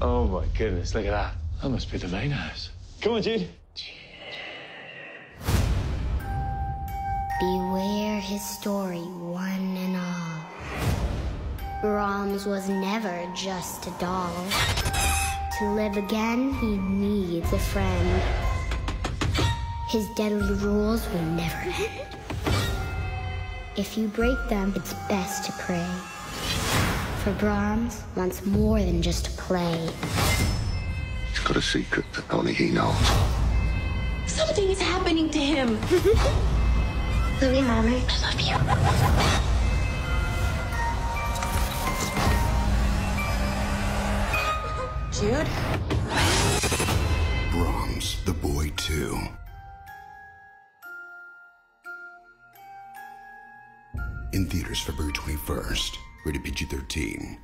Oh my goodness, look at that. That must be the main house. Come on, Jude. Beware his story, one and all. Brahms was never just a doll. To live again, he needs a friend. His deadly rules will never end. If you break them, it's best to pray. For Brahms wants more than just to play. He's got a secret that only he knows. Something is happening to him. Love you, Mommy. I love you. Jude? Brahms, the boy, II. In theaters February 21st, rated PG 13.